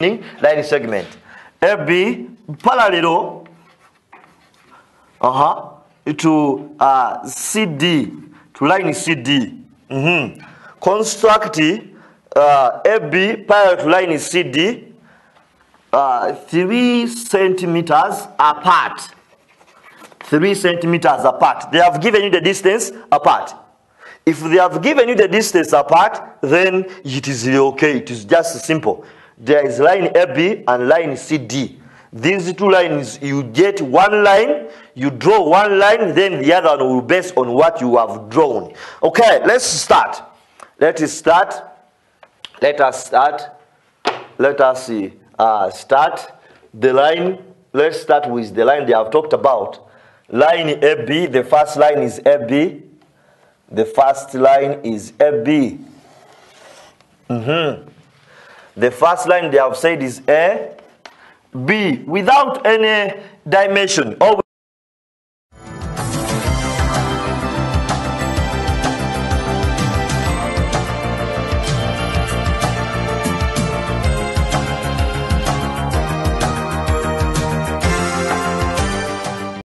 line segment. AB parallel uh-huh, to uh, CD to line CD mm-hmm. construct uh, AB parallel to line CD uh, 3 centimeters apart. 3 centimeters apart. They have given you the distance apart. If they have given you the distance apart then it is okay. It is just simple there is line AB and line CD. These two lines, you get one line, you draw one line, then the other one will base on what you have drawn. Okay, let's start. Let us start. Let us start. Let us see. Uh, start the line. Let's start with the line they have talked about. Line AB, the first line is AB. The first line is AB. Mm-hmm. The first line they have said is A, B, without any dimension.